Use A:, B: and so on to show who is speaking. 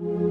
A: you